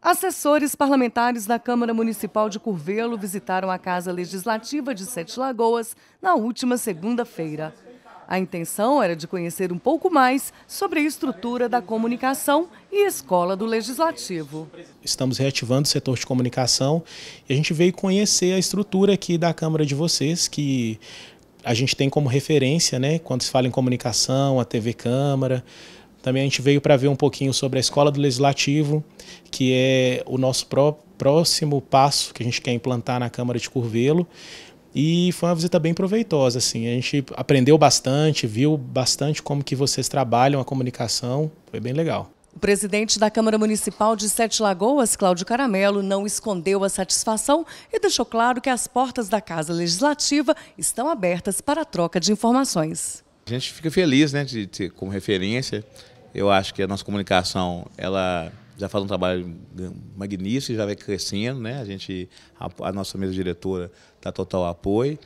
Assessores parlamentares da Câmara Municipal de Curvelo visitaram a Casa Legislativa de Sete Lagoas na última segunda-feira. A intenção era de conhecer um pouco mais sobre a estrutura da comunicação e escola do Legislativo. Estamos reativando o setor de comunicação e a gente veio conhecer a estrutura aqui da Câmara de vocês, que a gente tem como referência, né, quando se fala em comunicação, a TV Câmara, também a gente veio para ver um pouquinho sobre a Escola do Legislativo, que é o nosso pró próximo passo que a gente quer implantar na Câmara de Curvelo. E foi uma visita bem proveitosa, assim. A gente aprendeu bastante, viu bastante como que vocês trabalham a comunicação. Foi bem legal. O presidente da Câmara Municipal de Sete Lagoas, Cláudio Caramelo, não escondeu a satisfação e deixou claro que as portas da Casa Legislativa estão abertas para a troca de informações. A gente fica feliz né, de ter como referência. Eu acho que a nossa comunicação ela já faz um trabalho magnífico, já vai crescendo. Né? A, gente, a, a nossa mesa diretora dá total apoio.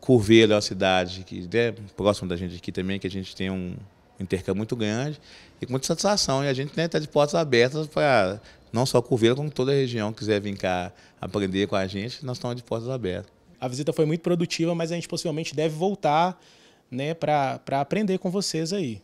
Curvelo é uma cidade que é próxima da gente aqui também, que a gente tem um intercâmbio muito grande e com muita satisfação. E a gente está né, tá de portas abertas para não só Curvelo, como toda a região que quiser vir cá aprender com a gente, nós estamos de portas abertas. A visita foi muito produtiva, mas a gente possivelmente deve voltar né, para aprender com vocês aí.